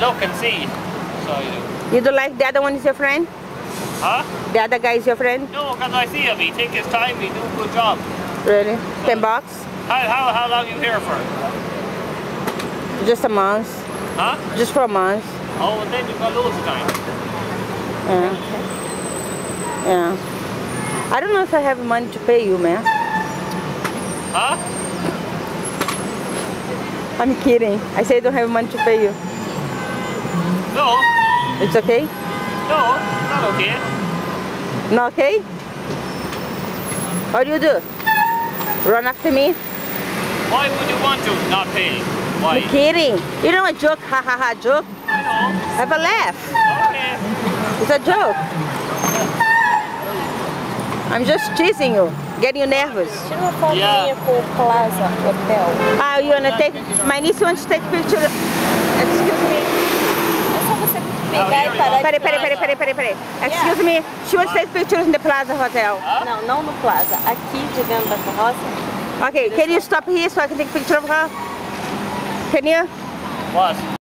look and see. So I do. You don't like the other one is your friend? Huh? The other guy is your friend? No, because I see him. He take his time. He do a good job. Really? Ten bucks? How, how, how long you here for? Just a month. Huh? Just for a month. Oh, and then you've got loads of time. Yeah. Yeah. I don't know if I have money to pay you, man. Huh? I'm kidding. I say I don't have money to pay you. No. It's okay? No, not okay. Not okay? What do you do? Run after me? Why would you want to not pay? Why? I'm kidding. You know a joke, ha ha ha joke? I know. Have a laugh. Okay. It's a joke. I'm just teasing you, getting you nervous. Tira uma foto Yeah. minha com Plaza Hotel. Ah, you wanna take, my niece wants to take picture. Excuse me. Peraí, peraí, peraí, peraí, peraí, peraí. Excuse me, she wants to take pictures in the Plaza Hotel. Não, não no Plaza. Aqui de dentro da carroça. Okay, can you stop here so I can take picture of her? Can you? What?